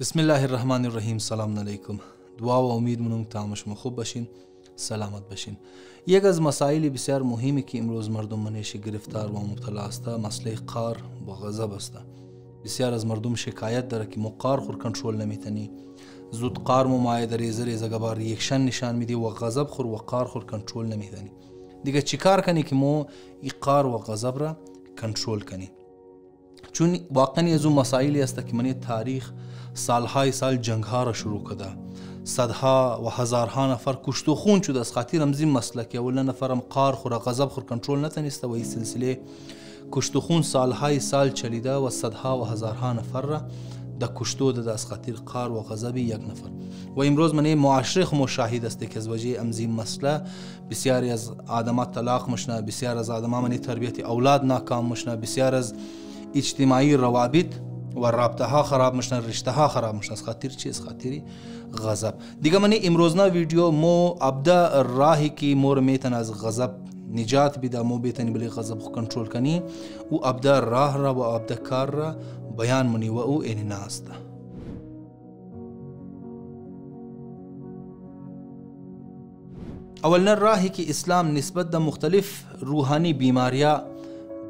بسم الله الرحمن الرحیم سلام علیکم دعا و امید منم که تمام شما خوب باشین سلامت باشین یک از مسائل بسیار مهمی که امروز مردم منش گرفتار و مبتلا است مسئله قار و غضب است بسیار از مردم شکایت داره که مقار خور کنترل نمیتنی زود قار ممایه در ریزه ریزه گبار ریکشن نشان میده و غضب خور و قار خور کنترل نمیتنی دیگه چیکار کنی که مو ای قار و غضب را کنترل کنی چون واقعا از اون مسائلی است که من تاریخ سالهای سال جنگ ها را شروع کده صدها و هزارها نفر کشت و خون شده از خاطر همزین مسئله که اولا نفرم قار خور غضب خور کنترل نتنسته و این سلسله کشت و خون سالهای سال چلیده و صدها و هزارها نفر را د کشتو د از خاطر قار و غضب یک نفر و امروز من معاشره خو مشاهد است که از وجه امزین مسئله بسیاری از آدما طلاق مشنه بسیار از آدما منی تربیت اولاد ناکام مشنه بسیار از اجتماعی روابط و رابطه ها خراب مشنه رشته ها خراب مشنه از خاطر چی از خاطری غضب دیگه منی امروزنا ویدیو مو ابدا راهی کی مور میتن از غضب نجات بده مو بیتنی بلی غضب خو کنترول کنی او ابدا راه را و ابدا کار را بیان منی و او این ناس ده اولنر راهی که اسلام نسبت د مختلف روحانی بیماریا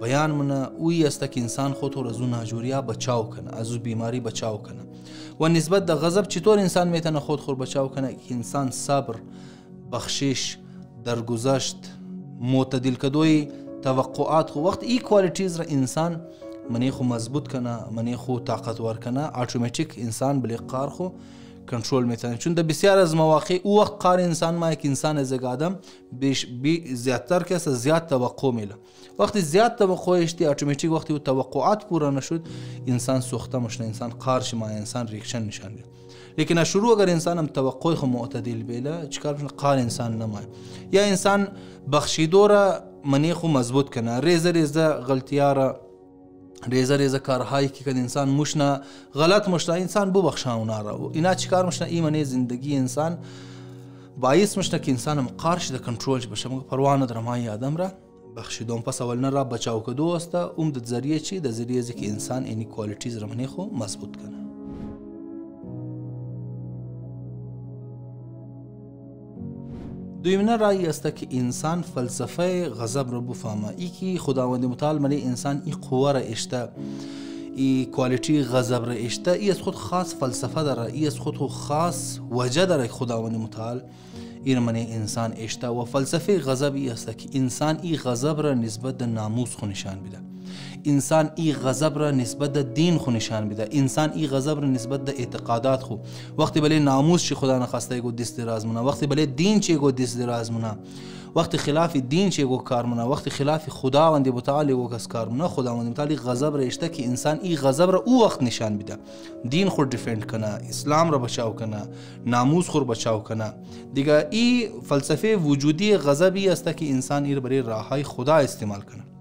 بیان منه اوی است که انسان خود را از ناجوریا بچاو کنه از او بیماری بچاو کنه و نسبت د غضب چطور انسان میتونه خود خور بچاو کنه که انسان صبر بخشش درگذشت معتدل کدوی توقعات خو وقت ای کوالټیز را انسان منی خو مضبوط کنه منی خو طاقتور کنه اتوماتیک انسان بلی قار خو کنټرول می تن چون ده بسیار از مواقع او وقت قار انسان ما یک انسان از آدم بیش بی زیادتر که است زیاد توقع میله وقتی زیاد توقع اشتی اتوماتیک وقتی او توقعات پورا نشد انسان سوخته مشنه انسان قار شما انسان ریکشن نشان بیه لیکن شروع اگر انسان هم توقع خو معتدل بیله چیکار بشن قار انسان نمای یا انسان بخشیدو را منی خو مضبوط کنه ریزه ریزه غلطیا را ریزه ریزه کارهای که کن انسان مشنا غلط مشنا انسان ببخشا اونا را و اینا چی کار مشنا ایمنه زندگی انسان باعث مشنا که انسان مقارش ده کنترولش بشه مگه پروا نداره ما ای آدم را بخشی دوم پس اول نه را بچاو کدو است اوم د ذریعه چی د ذریعه زی که انسان اینی کوالټیز رمنه خو مضبوط کنه دویمنه رای است که انسان فلسفه غضب رو بفهمه ای که خداوند متعال ملی انسان ای قوه را اشته ای کوالتی غضب را اشته ای از خود خاص فلسفه داره ای از خود خاص وجه داره که خداوند متعال این من انسان اشته و فلسفه غضب ای است که انسان ای غضب را نسبت به ناموس خو نشان بده انسان ای غضب را نسبت د دین خو نشان بده انسان ای غضب را نسبت د اعتقادات خو وقتی بلے ناموس چی خدا نخواسته گو دست دراز منا وقتی بلے دین چی گو دست دراز منا وقتی خلاف دین چی گو کار منا وقتی خلاف خداوند متعال گو کس کار منا خداوند متعال غضب رشته که انسان ای غضب را او وقت نشان بیده دین خود ڈیفنڈ کنه اسلام را بچاو کنه ناموس خود بچاو کنه دیگه ای فلسفه وجودی غضبی است که انسان ایر بری راهای خدا استعمال کنه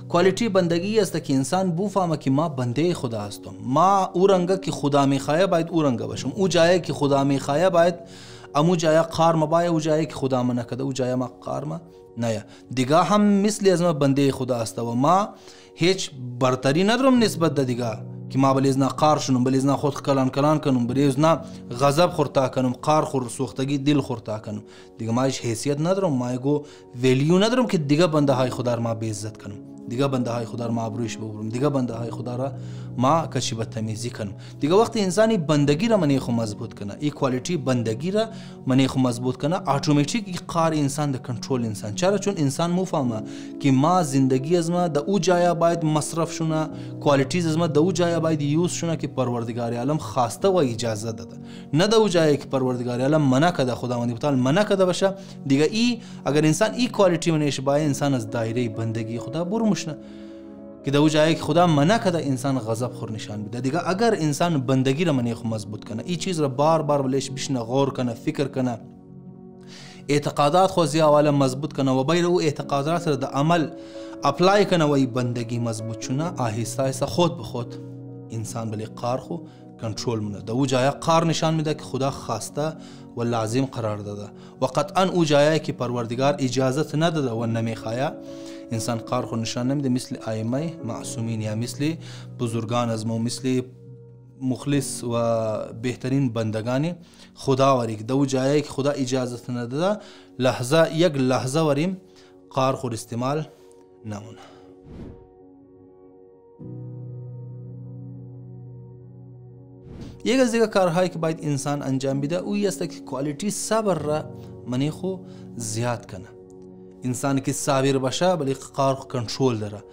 کوالټي بندګي است که انسان بو فهمه که ما بنده خدا هستم ما او رنگه که خدا میخایه باید او رنگه باشم او جایه که خدا میخایه باید امو جایه قارمه باید او جایه که خدا منه کده او جایه ما قارمه نه دیگه هم مثل از ما بنده خدا است و ما هیچ برتری ندارم نسبت ده دیگه که ما بلیز نه قار شنم بلیز نه خود کلان کلان کنم بلیز نه غضب خورتا کنم قار خور سوختگی دل خورتا کنم دیگه ما هیچ حیثیت ندارم ما گو ویلیو ندارم که دیگه بنده های خدا را ما به عزت کنم دیگه بنده های خدا را ما ابرویش ببرم دیگه بنده های خدا را ما کچی به تمیزی کنم دیگه وقتی انسانی بندگی را منی خو مضبوط کنه ای کوالیتی بندگی را منی خو مضبوط کنه اتوماتیک ای قار انسان د کنترل انسان چرا چون انسان مو فهمه که ما زندگی از ما د او جایا باید مصرف شونه کوالیتیز از ما د او جایا باید یوز شونه که پروردگار عالم خواسته و اجازه داده نه د او جایا که پروردگار عالم منع کده خداوند تعالی منع کده باشه دیگه ای اگر انسان ای کوالیتی نیش بای انسان از دایره بندگی خدا بر مشنه که دو جایی که خدا منع کده انسان غضب خور نشان بده دیگه اگر انسان بندگی را منیخ مضبوط کنه ای چیز را بار بار ولیش بشنه غور کنه فکر کنه اعتقادات خو زی حواله مضبوط کنه و بیر او اعتقادات را د عمل اپلای کنه و ای بندگی مضبوط چونه آهسته آهسته خود به خود انسان بلی قار خو کنترل منه دو جایا قار نشان میده که خدا خواسته و لازم قرار داده و قطعا او جایه که پروردگار اجازت نداده و نمیخایه انسان قار خو نشان نمیده مثل ائمه معصومین یا مثل بزرگان از ما و مثل مخلص و بهترین بندگان خدا وریم دو جایه که خدا اجازت نداده لحظه یک لحظه وریم قار خود استعمال نمونه یک از دیگه کارهایی که باید انسان انجام بده اوی است که کوالیتی صبر را منی خو زیاد کنه انسان که صابر باشه بلی کار کنترل داره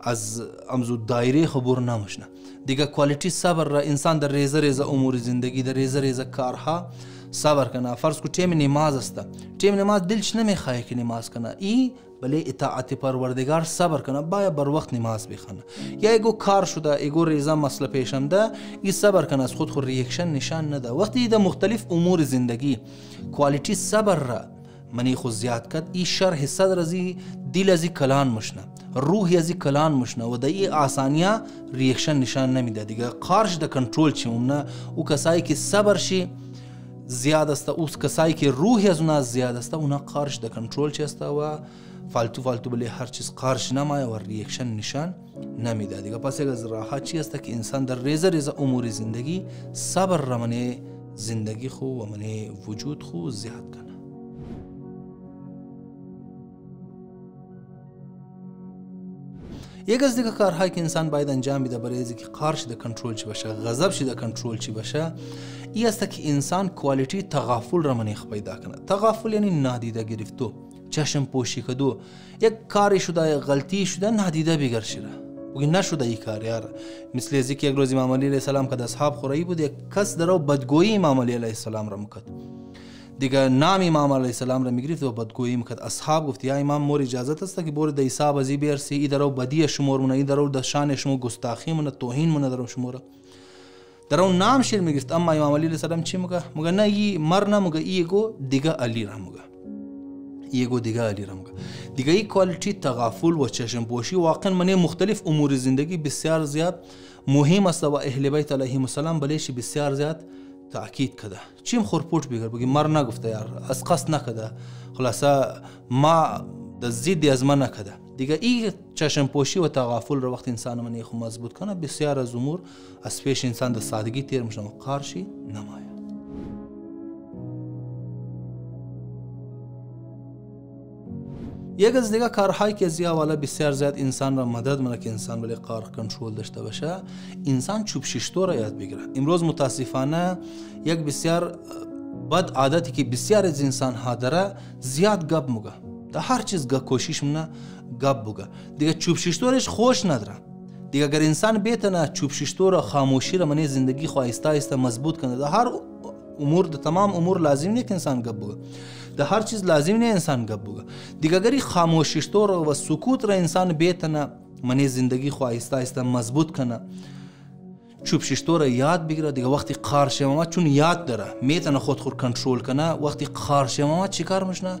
از امزو دایره خبر نمشنه دیگه کوالیتی صبر را انسان در ریزه ریزه امور زندگی در ریزه ریزه کارها صبر کنه فرض کو تیم نماز است تیم نماز دلش نمیخواه که نماز کنه این بله اطاعت پروردگار صبر کنه باید بر وقت نماز بخونه یا ایگو کار شده ایگو ریزه مسئله پیش آمده ای صبر کنه از خود خود ریکشن نشان نده وقتی در مختلف امور زندگی کوالیتی صبر را منی خود زیاد کرد ای شرح صدر از دل از کلان مشنه روح از کلان مشنه و در ای آسانیا ریکشن نشان نمیده دیگه قارش در کنترل چی نه او کسایی که صبر شی زیاد است اوس کسایی که روحی از اونا زیاد است اونا قارش در کنترل چی است و فالتو فالتو بلی هر چیز قارش نمایه و ریکشن نشان نمیده دیگه پس یک از راها چی است که انسان در ریزه ریزه امور زندگی صبر رمنه زندگی خو و منه وجود خو زیاد کنه یک از دیگه کارهایی که انسان باید انجام بده برای اینکه قارش در کنترل چی بشه غضب شده کنترل چی بشه ای است که انسان کوالیتی تغافل را منیخ پیدا کنه تغافل یعنی نادیده گرفتو چشم پوشی کدو یک کاری شده یک غلطی شده نادیده بگر شده بگی نشده ای کار یار مثل از که یک روز امام علی علیه السلام که اصحاب خورایی بود یک کس درو بدگویی امام علی علیه السلام را مکد دیگه نام امام علیہ السلام را میگریفت و بدگوییم کرد اصحاب گفت یا امام مور اجازت است که بورد حساب ازی بیرسی ای درو بدیه شمور مونه ای درو ده شان شمو گستاخی مونه توهین مونه درو شموره درو نام شیر میگریفت اما امام علی علیہ السلام چی مگه مگه نه ای مر نه مگه ای گو دیگه علی را مگه یگو دیگه علی را مگه دیگه ای کوالیتی تغافل و چشم پوشی واقعا منی مختلف امور زندگی بسیار زیاد مهم است و اهل بیت علیهم السلام بلیش بسیار زیاد تاکید کده چیم خورپوټ بگر بگی مر نگفته یار از قصد نکده خلاصه ما د زید از ما نکده دیگه ای چشم پوشی و تغافل رو وقت انسان من خو مضبوط کنه بسیار از امور از پیش انسان د سادگی تیر میشن و قارشی نماید یک از دیگه کارهایی که از والا بسیار زیاد انسان را مدد منه که انسان ولی قار کنترل داشته باشه انسان چوب ششتو را یاد بگیره امروز متاسفانه یک بسیار بد عادتی که بسیار از انسان ها داره زیاد گپ مگه در هر چیز گپ کوشش منه گپ بگه دیگه چوب ششتورش خوش نداره دیگه اگر انسان بیتنه چوب ششتو را خاموشی را منی زندگی خو آیسته آیسته مضبوط کنه در هر امور د تمام امور لازم نیه که انسان گپ بگه د هر چیز لازم نیه انسان گپ بگه دیگه گری خاموشش تو رو و سکوت را انسان بیتنه منی زندگی خو آهسته آهسته مضبوط کنه چوب ششتو را یاد بگیره دیگه وقتی قار شما چون یاد داره میتونه خود خود کنترل کنه وقتی قار شما چیکار میشنه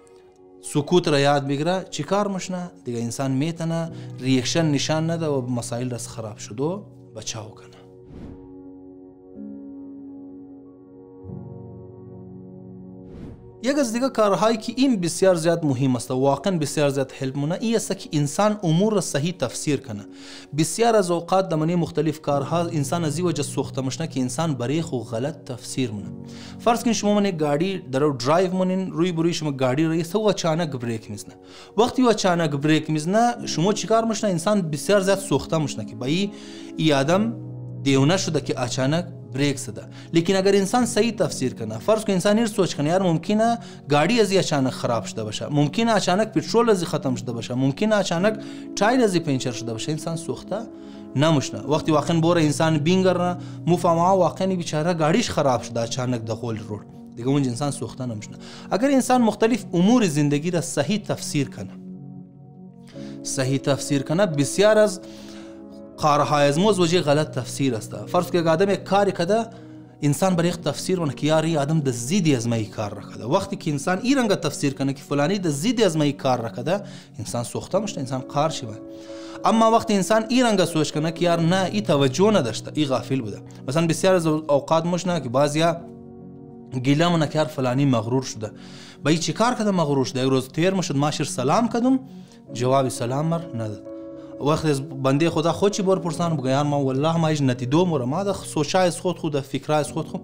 سکوت را یاد بگیره چی کار مشنه دیگه انسان میتنه ریکشن نشان نده و مسائل را خراب شده و بچاو کنه یک از دیگه کارهایی که این بسیار زیاد مهم است و واقعا بسیار زیاد هلپ مونه این است که انسان امور را صحیح تفسیر کنه بسیار از اوقات دمنی مختلف کارها انسان ازی وجه سوخته مشنه که انسان بری خو غلط تفسیر منه فرض کن شما منه گاڑی درو درایو منین روی بروی شما گاڑی رای سو اچانک بریک میزنه وقتی اچانک بریک میزنه شما چیکار مشنه انسان بسیار زیاد سوخته مشنه که بایی ای آدم دیونه شده که اچانک بریک زده لیکن اگر انسان صحیح تفسیر کنه فرض کن انسان ایر سوچ کنه یار ممکنه ګاډی ازی اچانک خراب شده بشه ممکنه اچانک پټرول ازی ختم شده بشه ممکنه اچانک ټایر ازی پنچر شده بشه انسان سوخته نمشنه وقتی واقعا بوره انسان بینگر نه مفهمه واقعا بیچاره گاڑیش خراب شده اچانک دخول روډ دیگه اونج انسان سوخته نمشنه اگر انسان مختلف امور زندگی را صحیح تفسیر کنه صحیح تفسیر کنه بسیار از کارهای از موز وجه غلط تفسیر است فرض که آدم یک کاری کده انسان بر یک تفسیر ونه که یار ای آدم د زید ازمایی کار رکده وقتی که انسان ای رنگه تفسیر کنه که فلانی د زید ازمایی کار رکده انسان سوخته مشته انسان قار شوه اما وقتی انسان ای رنگه سوچ کنه که یار نه ای توجه نداشته ای غافل بوده مثلا بسیار از اوقات مشنه که بعضیا گیله منه که یار فلانی مغرور شده به ای چی کار کده مغرور شده یک روز تیر مشد ماشر سلام کدم جواب سلام مر ند وقت از بنده خدا خود چی بر پرسان بگویان ما والله ما ایش نتی دو مورا ما دا سوچا از خود خود فکرا از خود خود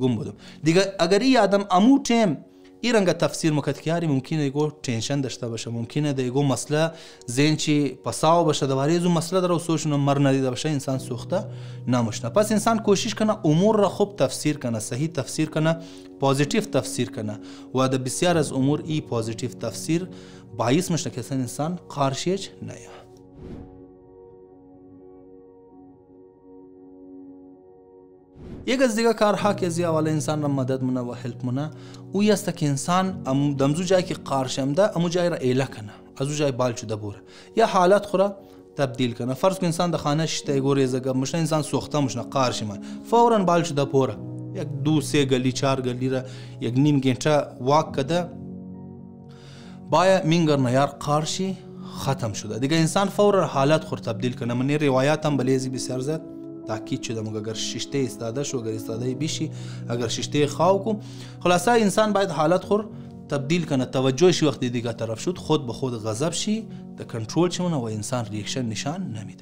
گم بودم دیگه اگر ای آدم امو تیم ای رنگ تفسیر مکت کیاری ممکنه ایگو تنشن داشته باشه ممکنه ده ایگو مسئله زین چی پساو باشه دواری ازو مسئله در سوچنه مر ندیده باشه انسان سوخته نمشنه پس انسان کوشش کنه امور را خوب تفسیر کنه صحیح تفسیر کنه پوزیتیو تفسیر کنه و ده بسیار از امور ای پوزیتیو تفسیر باعث مشته که اصلا انسان قارشیج نیا یک از دیگه کارها که از والا انسان را مدد منه و هلپ منه او است که انسان ام دمزو جای که قارشم ده امو جای را ایله کنه از او جای بال چوده بوره یا حالت خورا تبدیل کنه فرض که انسان د خانه شته ګورې زګه مشنه انسان سوخته مشنه قار شمه فورا بال چوده پوره یک دو سه گلی چار گلی را یک نیم گنټه واک کده باید مینگر نیار قار شی ختم شده دیگه انسان فورا حالت خور تبدیل کنه من روایت هم بلیزی بسیار زد تاکید شده مگه اگر ششته استاده شو اگر استاده بیشی اگر ششته خواو کو خلاصه انسان باید حالت خور تبدیل کنه توجهش وقتی دیگه طرف شد خود به خود غضب شی د کنترل شونه و انسان ریکشن نشان نمیده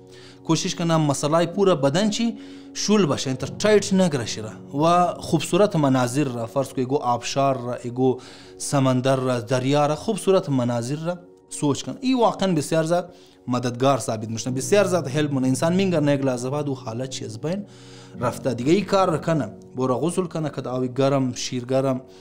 کوشش کنه مسئله پورا بدن چی شول باشه انتر تایت نگرشه را و خوبصورت مناظر را فرض کو ایگو آبشار را ایگو سمندر را دریا را خوبصورت مناظر را سوچ کن ای واقعا بسیار زیاد مددگار ثابت میشن بسیار زیاد هلپ من انسان مینگر نیگ لازباد و حالت چیز بین رفته دیگه ای کار کنه برو غسل کنه کد آوی گرم شیر گرم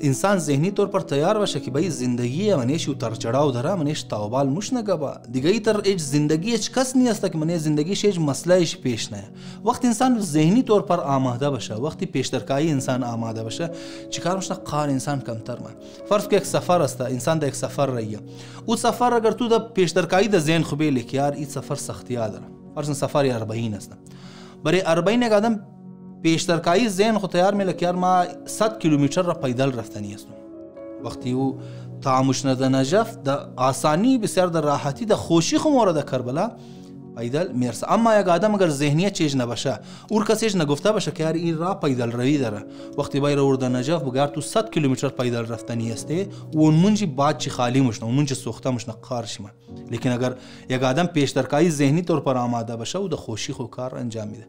انسان ذهنی طور پر تیار باشه که بایی زندگی منیش و تر چڑاو درا منیش تاوبال موش نگبا دیگه ای تر ایج زندگی ایچ کس نی است که منی زندگیش ایج مسئله ایش پیش نیا وقت انسان ذهنی طور پر آماده باشه وقتی پیشترکایی انسان آماده باشه چیکار مشنا قار انسان کمتر ما فرض که یک سفر است انسان دا یک سفر رایه او سفر اگر تو دا پیشترکایی دا ذهن خوبه لیکیار ای سفر سختیادر فرض سفر اربعین است برای اربعین یک آدم پیشتر کایی زین خو تیار میلک یار ما 100 کیلومتر را پیدل رفتنی هستم وقتی او تا مشنه د نجف د آسانی بسیار د راحتی د خوشی خو مورد کربلا پیدل میرسه اما یک آدم اگر ذهنیت چیز نباشه اور کسیش نگفته باشه که یار این را پیدل روی داره وقتی بایر اور د نجف بگر تو 100 کیلومتر پیدل رفتنی هسته و اون منجی بعد چی خالی مشنه اون منجی سوخته مشنه قار شما لیکن اگر یک آدم پیشترکایی ذهنی طور پر آماده باشه او د خوشی خو کار انجام میده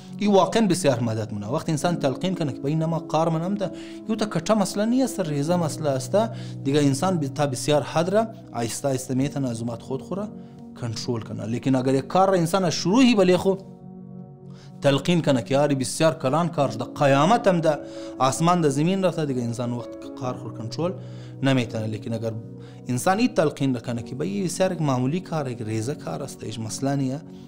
ای واقعا بسیار مدد مونه وقت انسان تلقین کنه که به این کار منم ده یو تا کچا مسئله نیست ریزه مسئله است دیگه انسان بی تا بسیار حد را آیسته آیسته میتن از اومد خود خورا کنترل کنه لیکن اگر یک کار را انسان شروع هی بلی خو تلقین کنه که یاری بسیار کلان کار ده قیامت هم ده آسمان ده زمین رفته دیگه انسان وقت کار خور کنترل نمیتنه لیکن اگر انسان ای تلقین کنه که به بسیار یک معمولی کار یک ریزه کار است ایش مسئله نیه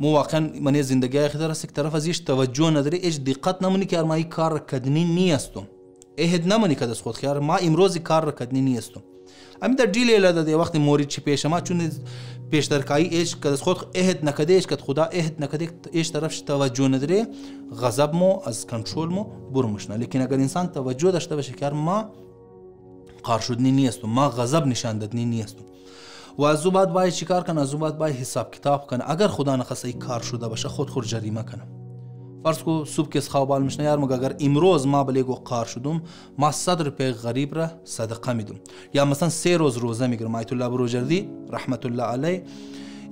مو واقعا منی زندگی اخی داره سک طرف ازیش توجه نداری ایج دقت نمونی که ارمایی کار را کدنی نیستم اهد نمونی که دست خود خیار ما امروزی کار را کدنی نیستم امی در دیل ایلا داده وقت موری چی پیش ما چون پیش در کایی ایج که دست خود اهد نکده ایج که خدا اهد نکده ایج طرف شی توجه نداری غضب مو از کنترول مو برمشنه لیکن اگر انسان توجه داشته باشه که ما کار شدنی نیستم ما غضب نشان دادنی نیستم و از او بعد باید چیکار کنه از او بعد باید حساب کتاب کنه اگر خدا نخواست این کار شده باشه خود خود جریمه کنه فرض کو صبح که از خواب بال میشنه یار مگه اگر امروز ما بلیگو قار شدم ما صد روپیه غریب را صدقه میدم یا مثلا سه روز روزه میگیرم آیت الله بروجردی رحمت الله علیه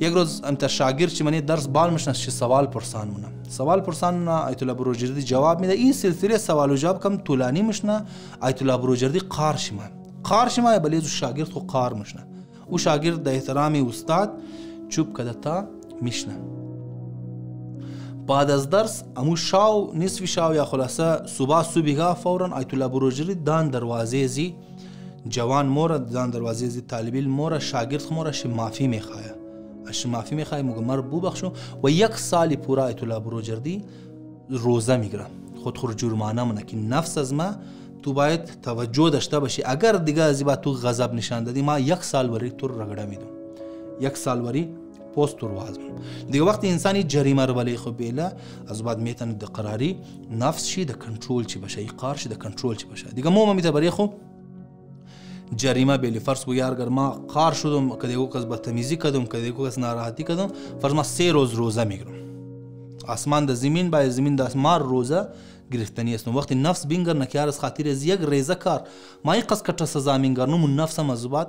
یک روز امتا شاگرد چی منی درس بال میشنه چی سوال پرسان مونه سوال پرسان مونه آیت الله بروجردی جواب میده این سلسله سوال و جواب کم طولانی میشنه آیت الله بروجردی قار شمه قار شما يا بليزو شاگرد خو قار مشنه او شاگرد د احترام استاد چوب کده تا میشنه بعد از درس امو شاو نصف شاو یا خلاصه صبح صبحگاه فورا آیت الله بروجری دان دروازه زی جوان مور دان دروازه زی طالب علم مور شاگرد خمور شی معافی میخواه اش معافی میخواه مگه مر بو بخشو و یک سال پورا آیت الله بروجردی روزه میگرم خود خور جرمانه منه که نفس از ما تو باید توجه داشته باشی اگر دیگه از این تو غضب نشان دادی ما یک سال وری تو رو رگڑه میدم یک سال وری پست رو وازم دیگه وقتی انسانی جریمه رو ولی خو بیله از بعد میتن د قراری نفس شی د کنترل چی بشه ای قار شی د کنترل چی بشه دیگه مو میته بری خو جریمه بیلی فرض کو یار گر ما قار شدم کدی کو کس بدتمیزی کدم کدی کو کس ناراحتی کدم فرض ما سه روز روزه میگرم آسمان د زمین بای زمین د اسمار روزه گرفتنی است و وقتی نفس بینگر نکیار از خاطر از یک ریزه کار مای قصد کٹا سزا مینگر نو مون نفس هم از بعد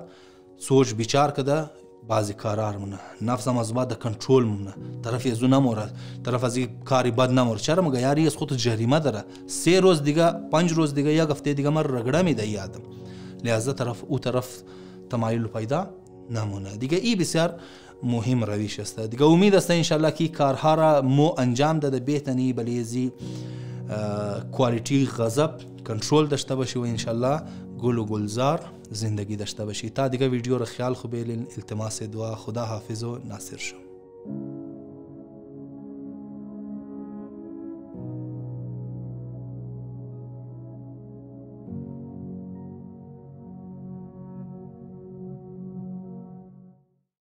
سوچ بچار که ده بعضی کارار مونه نفس هم از بعد ده کنترول مونه طرف از اون نموره طرف از کاری بد نموره چرا مگه یاری از خود جریمه داره سه روز دیگه پنج روز دیگه یک هفته دیگه من رگڑه میده ای آدم لہذا طرف او طرف تمایل پیدا نمونه دیگه ای بسیار مهم رویش است دیگه امید است انشالله که کارها را مو انجام داده بهتنی بلیزی کوالیتی غضب کنترل داشته باشی و انشالله گل و گلزار زندگی داشته باشی تا دیگه ویدیو را خیال خوب بیلین التماس دعا خدا حافظ و ناصر شو